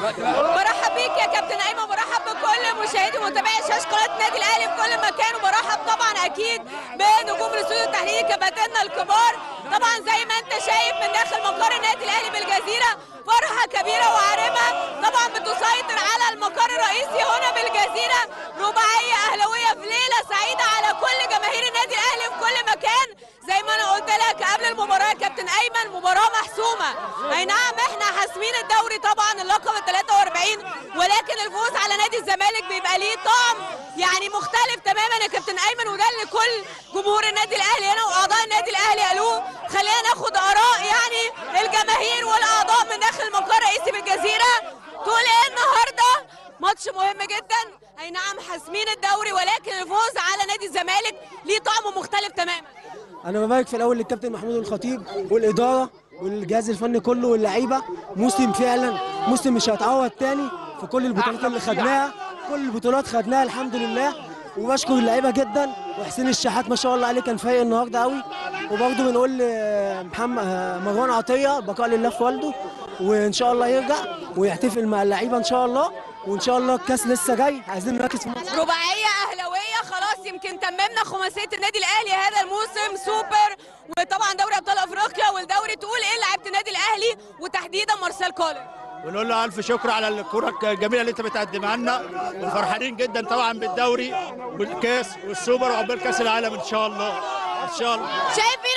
برحب بيك يا كابتن ايمن برحب بكل مشاهدي ومتابعي شاشه قناة النادي الأهلي في كل مكان وبرحب طبعا أكيد بنجوم الاستوديو التحليلي كباتننا الكبار. طبعا زي ما أنت شايف من داخل مقر النادي الأهلي بالجزيرة فرحة كبيرة وعارمة. طبعا بتسيطر على المقر الرئيسي هنا بالجزيرة رباعيه أهلاوية في ليلة سعيدة على كل جماهير النادي الأهلي في كل مكان. زي ما أنا قلت لك قبل المباراة يا كابتن أيمن مباراة محسومة. أي نعم الدوري طبعا اللقب ال 43 ولكن الفوز على نادي الزمالك بيبقى ليه طعم يعني مختلف تماما. يا كابتن أيمن وده اللي كل جمهور النادي الأهلي هنا وأعضاء النادي الأهلي قالوه خلينا ناخد آراء يعني الجماهير والأعضاء من داخل المقر الرئيسي بالجزيرة. تقول إيه النهارده؟ ماتش مهم جدا. أي نعم حاسمين الدوري ولكن الفوز على نادي الزمالك ليه طعم مختلف تماما. أنا ببارك في الأول للكابتن محمود الخطيب والإدارة والجهاز الفني كله واللعيبة موسم فعلا موسم مش هيتعوض تاني في كل البطولات اللي خدناها. كل البطولات خدناها الحمد لله. وبشكر اللعيبة جدا. وحسين الشحات ما شاء الله عليه كان فايق النهارده قوي. وبرده بنقول لمحمد مروان عطية بقاء لله في والده. وإن شاء الله يرجع ويحتفل مع اللعيبة إن شاء الله. وإن شاء الله الكاس لسه جاي. عايزين نركز في رباعية أهلاوية. خلاص يمكن تممنا خماسية النادي الأهلي هذا الموسم. سوبر. وطبعا دوري أبطال افريقيا والدوري تقول إيه لعيبة النادي الأهلي وتحديدا مارسيل كولر؟ ونقول له ألف شكر على الكرة الجميلة اللي أنت بتقدمها لنا. وفرحانين جدا طبعا بالدوري والكاس والسوبر وعقبال كاس العالم إن شاء الله. إن شاء الله. شايفين النهارده